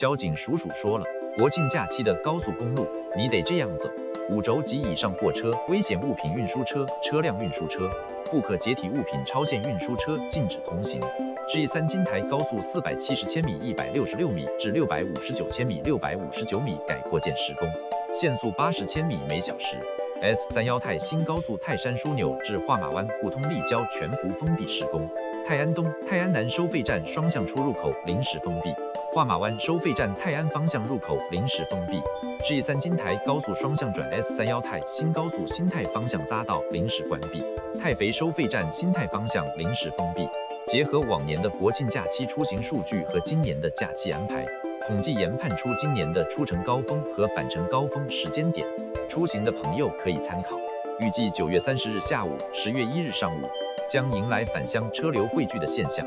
交警叔叔说了，国庆假期的高速公路，你得这样走。五轴及以上货车、危险物品运输车、车辆运输车、不可解体物品超限运输车禁止通行。G 三金台高速四百七十千米一百六十六米至六百五十九千米六百五十九米改扩建施工，限速八十千米每小时。S 三幺泰新高速泰山枢纽至化马湾互通立交全幅封闭施工，泰安东、泰安南收费站双向出入口临时封闭。画马湾收费站泰安方向入口临时封闭，G 三金台高速双向转 S 三幺泰新高速新泰方向匝道临时关闭，太肥收费站新泰方向临时封闭。结合往年的国庆假期出行数据和今年的假期安排，统计研判出今年的出城高峰和返程高峰时间点，出行的朋友可以参考。预计九月三十日下午、十月一日上午将迎来返乡车流汇聚的现象。